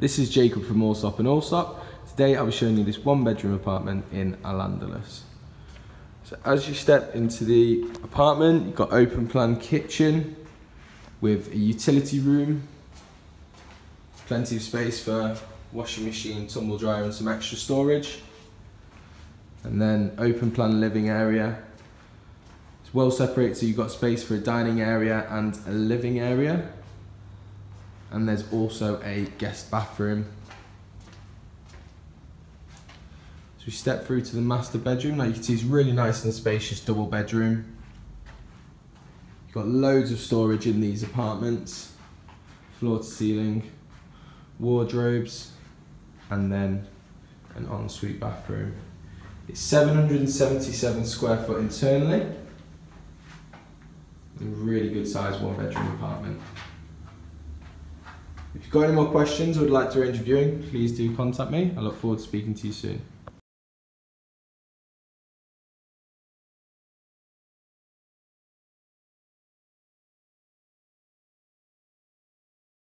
This is Jacob from Allsopp and Allsopp. Today I'll be showing you this one bedroom apartment in Al-Andalus. So as you step into the apartment, you've got open plan kitchen with a utility room, plenty of space for washing machine, tumble dryer and some extra storage. And then open plan living area. It's well separated so you've got space for a dining area and a living area and there's also a guest bathroom. So we step through to the master bedroom. Now you can see it's really nice and spacious double bedroom. You've got loads of storage in these apartments, floor to ceiling, wardrobes, and then an ensuite bathroom. It's 777 square foot internally. A really good size one bedroom apartment. If you've got any more questions or would like to arrange a viewing, please do contact me. I look forward to speaking to you soon.